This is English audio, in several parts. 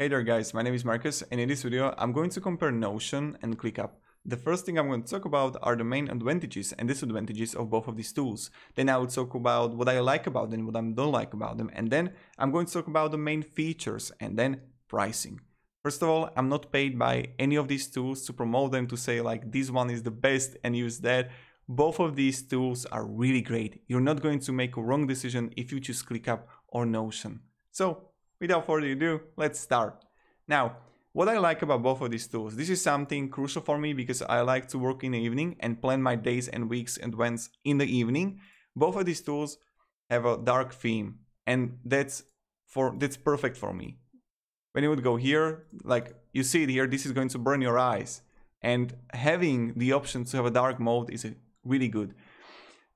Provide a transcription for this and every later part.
Hey there guys, my name is Marcus and in this video I'm going to compare Notion and ClickUp. The first thing I'm going to talk about are the main advantages and disadvantages of both of these tools. Then I will talk about what I like about them, what I don't like about them, and then I'm going to talk about the main features and then pricing. First of all, I'm not paid by any of these tools to promote them to say like this one is the best and use that. Both of these tools are really great. You're not going to make a wrong decision if you choose ClickUp or Notion. So without further ado, let's start. Now, what I like about both of these tools, this is something crucial for me because I like to work in the evening and plan my days and weeks and whens in the evening. Both of these tools have a dark theme and that's for that's perfect for me. When you would go here, like you see it here, this is going to burn your eyes. And having the option to have a dark mode is really good.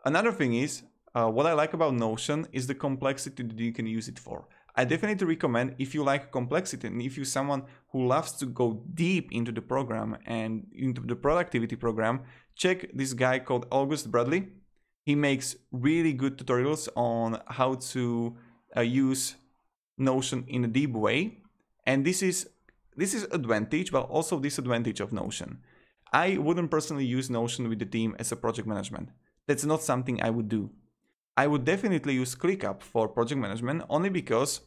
Another thing is, uh, what I like about Notion is the complexity that you can use it for. I definitely recommend if you like complexity and if you're someone who loves to go deep into the program and into the productivity program, check this guy called August Bradley. He makes really good tutorials on how to uh, use Notion in a deep way. And this is this is advantage, but also disadvantage of Notion. I wouldn't personally use Notion with the team as a project management. That's not something I would do. I would definitely use ClickUp for project management only because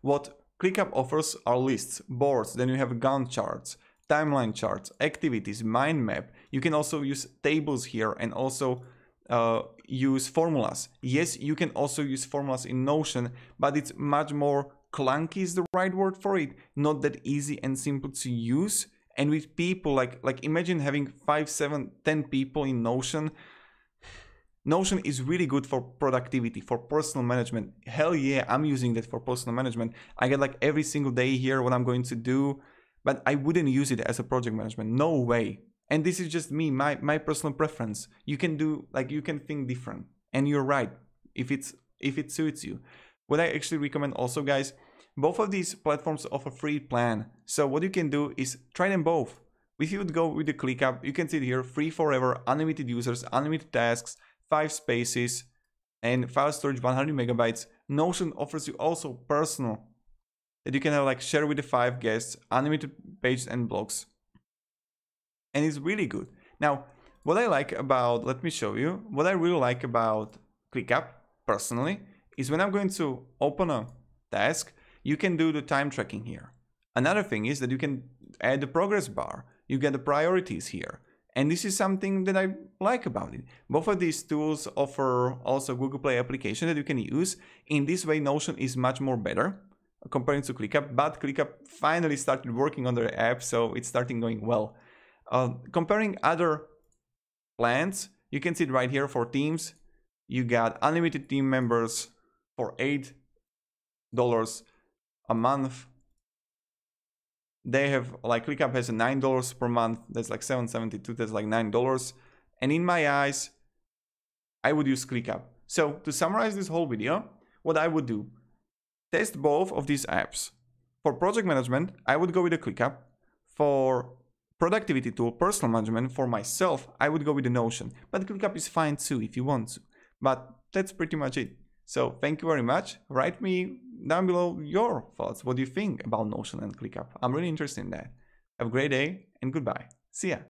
what ClickUp offers are lists, boards, then you have Gantt charts, timeline charts, activities, mind map. You can also use tables here and also uh, use formulas. Yes, you can also use formulas in Notion, but it's much more clunky is the right word for it. Not that easy and simple to use. And with people like like imagine having five, seven, ten people in Notion Notion is really good for productivity, for personal management. Hell yeah, I'm using that for personal management. I get like every single day here what I'm going to do, but I wouldn't use it as a project management. No way. And this is just me, my my personal preference. You can do like you can think different. And you're right if it's if it suits you. What I actually recommend also guys, both of these platforms offer free plan. So what you can do is try them both. If you would go with the ClickUp, you can see it here, free forever, unlimited users, unlimited tasks, 5 spaces, and file storage 100 megabytes. Notion offers you also personal that you can have like share with the five guests, unlimited pages and blocks. And it's really good. Now, what I like about, let me show you, what I really like about ClickUp personally is when I'm going to open a task, you can do the time tracking here. Another thing is that you can add the progress bar. You get the priorities here. And this is something that I like about it. Both of these tools offer also Google Play application that you can use. In this way, Notion is much more better comparing to ClickUp, but ClickUp finally started working on their app, so it's starting going well. Uh, comparing other plans, you can see it right here for teams. You got unlimited team members for $8 a month they have like ClickUp has a nine dollars per month. That's like 772. That's like nine dollars. And in my eyes, I would use ClickUp. So to summarize this whole video, what I would do, test both of these apps. For project management, I would go with the ClickUp. For productivity tool, personal management, for myself, I would go with the Notion. But ClickUp is fine too if you want to. But that's pretty much it. So thank you very much. Write me down below your thoughts. What do you think about Notion and ClickUp? I'm really interested in that. Have a great day and goodbye. See ya.